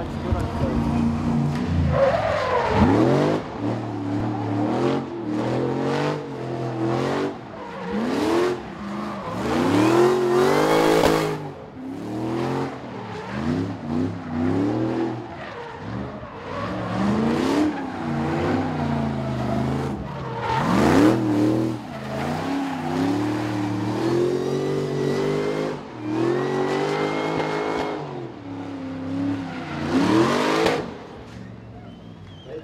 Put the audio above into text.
it's good on